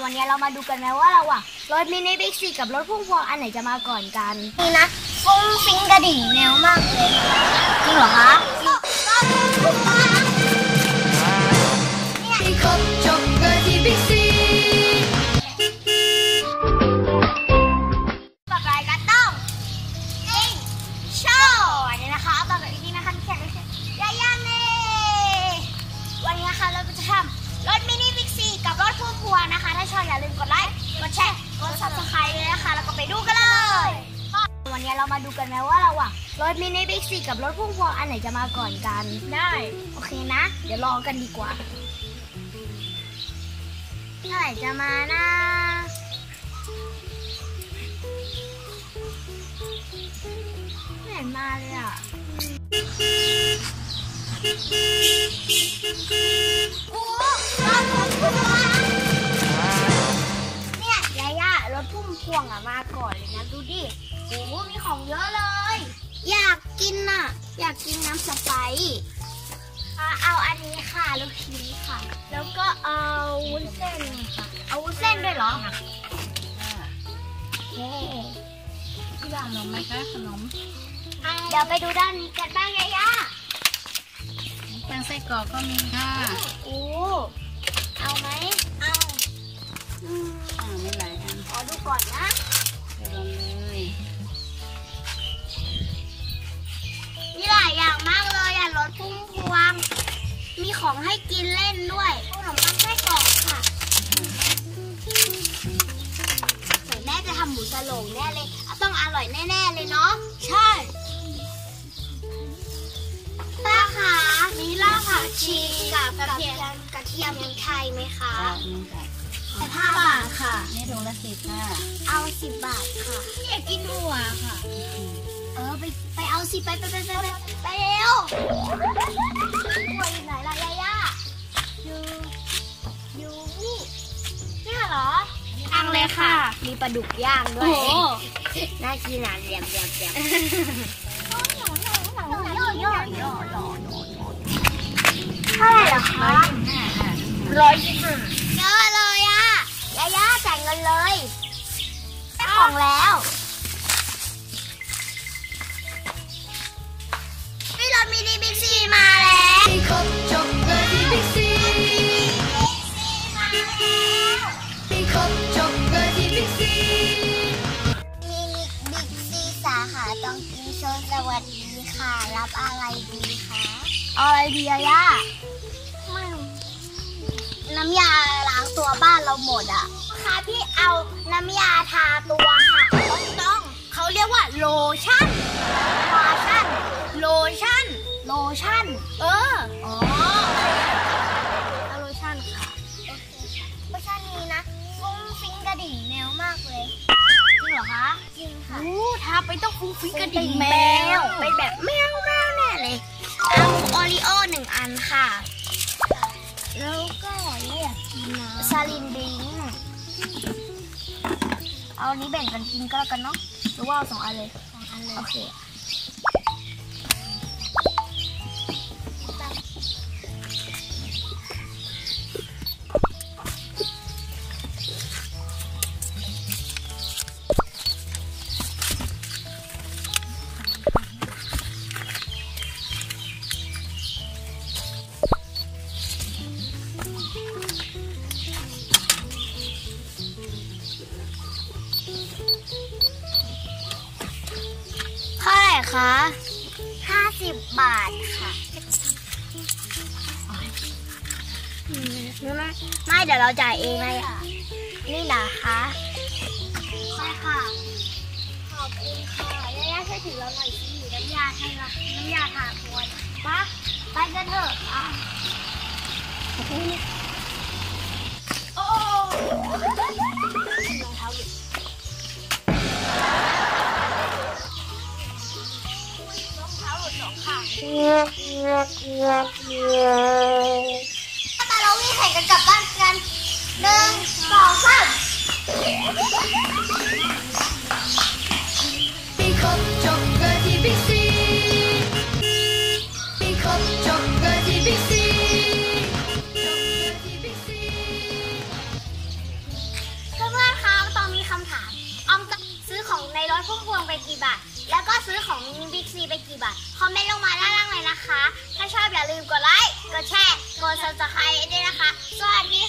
วันนี้เรามาดูกันไหมว่าเราอะรถมินิบิ๊กซีกับรถพุ่มพวงอันไหนจะมาก่อนกัน นี่นะฟุ้งฟิงกระดิ่งแนวมากเลยจริงเหรอคะที่ครบจบเลยที่บิ๊กซีต่อไปก็ต้องจิงโชว์อันนี้นะคะต่อจากนี้นะคะแขกรับเชิญยาย่าเน่วันนี้นะคะเราจะทำรถมินิบิ๊ กซีกับรถพุ่มพวงนะคะ ถ้าชอบอย่าลืมกดไลค์ กดแชร์ กด subscribe เลยนะคะ แล้วก็ไปดูกันเลย วันนี้เรามาดูกันไหมว่าเราอะรถมินิบิ๊กซีกับรถพุ่มพวงอันไหนจะมาก่อนกัน ได้ โอเคนะ เดี๋ยวรอกันดีกว่าเมื่อไหร่จะมานะไม่เห็นมาเลยอะารถพุ่มพวงอะมาก่อนเลยนะดูดิโอ้มีของเยอะเลย อยากกินน่ะอยากกินน้ำสไปซ์อะเอาอันนี้ค่ะลูกชิ้นค่ะ แล้วก็เอาวุ้นเส้นค่ะ เอาวุ้นเส้นด้วยเหรอโอเคที่ร้านขนมไหมคะขนมเดี๋ยวไปดูด้านนี้กันบ้างยายาแป้งไส้กรอกก็มีค่ะโอ้เอาไหมเอา อืมอ่าไม่หลายอันขอดู ก่อนนะเดี๋ยวลองเลยมีหลายอย่างมากเลยอะรถพุ่มพวง มีของให้กินเล่นด้วยขนมปังไส้กรอกค่ะใส่แม่จะทำหมูสโลงแน่เลย ต้องอร่อยแน่ๆเลยเนาะ ใช่ ป้าคะมีรากผักชีกับกระเทียมกระเทียมพริกไทยไหมคะค่ะนี่ค่ะ สิบห้าบาทค่ะ นี่ถุงละสิบค่ะ เอาสิบบาทค่ะอยากกินหัวค่ะ เออไปไปเอาสิไปไปไปไปไปไปเร็วหัวอยู่ไหนล่ะยาย่าอยู่อยู่นี่นี่เหรอทางเลยค่ะ มีปลาดุกย่างด้วยโอ้โหน่ากินอะเรียมเรียมเรียมเท่าไหร่เหรอคะร้อยยี่สิบเยอะเลยอะยา ย่าจ่ายเงินเลยได้ของแล้วพี่รถมินิบิ๊กซีมาแล้วที่ครบจบเลยที่บิ๊กซีมาแล้วที่ครบจบเลยที่บิ๊กซีมินิบิ๊กซีสาขาตองติงโชว์สวัสดีค่ะ รับอะไรดีคะเอาอะไรดียาย่าไม่น้ำยาล้างตัวบ้านเราหมดอะ ค่ะพี่เอาน้ำยาทาตัวค่ะต้องต้องเขาเรียกว่าโลชั่นโลชั่น โลชั่น โลชั่น เออ อ๋อเอาโลชั่นค่ะ โอเคค่ะโลชั่นนี้นะฟุ้งฟิ้งกระดิ่งแมวมากเลย จริงเหรอคะ จริงค่ะโอ้ทาไปต้องฟุ้งฟิ้งกระดิ่งแมวแมวเป็นแบบแมวแมวแน่เลย เอาโอรีโอหนึ่งอันค่ะ แล้วก็เนี่ยอยากกินนะซาลินบิง เอาอันนี้แบ่งกันกินก็แล้วกันเนาะหรือว่าเอาสองอันเลยสองอันเลย โอเค เท่าไหร่คะห้าสิบบาทค่ะอืมไม่ไม่เดี๋ยวเราจ่ายเองเลยนี่นะคะใช่ค่ะ ขอบคุณค่ะย่าๆช่วยถือเราหน่อยสิน้ำยาใช่ไหมน้ำยาทาตัวปะไปกันเถอะอะ มาเราวิ่งแข่งกันกลับบ้านกันหนึ่งสองสามปีคบจบเกิดที่บิ๊กซีปีคบจบเกิดที่บิ๊กซีเพื่อนๆคะตอนมีคำถาม ออมจะซื้อของในรถพุ่มพวงไปกี่บาท กซีไปกี่บาท คอมเมนต์ลงมาด้านล่างเลยนะคะ ถ้าชอบอย่าลืมกดไลค์ กดแชร์ กด subscribe ด้วยนะคะ สวัสดี